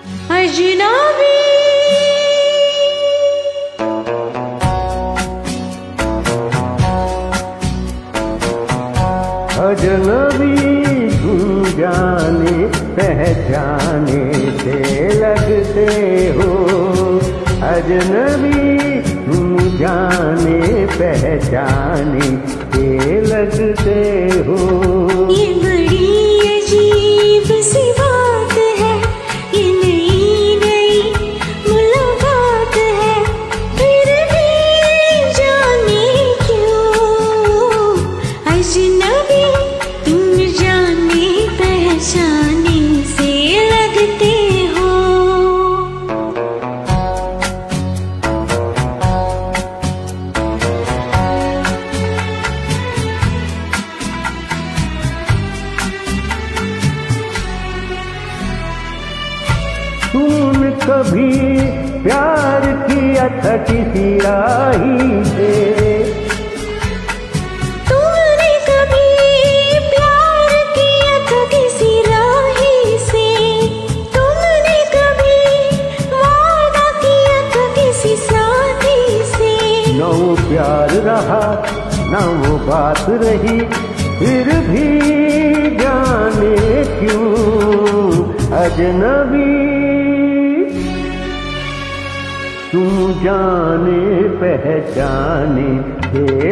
अजनबी। अजनबी तुम जाने पहचाने से लगते हो। अजनबी तुम जाने पहचाने से लगते हो। कभी प्यार किया था किसी राही से। तुमने कभी प्यार किया था किसी राही से। तुमने कभी वादा किया था किसी साथी से। न वो प्यार रहा न वो बात रही फिर भी जाने क्यों? अजनबी तुम जाने पहचाने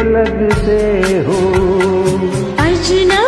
लगते हो। अजनबी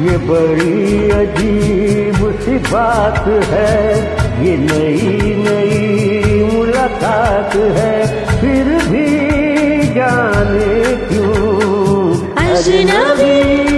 ये बड़ी अजीब सी बात है ये नई नई मुलाकात है फिर भी जाने क्यों? अजनबी।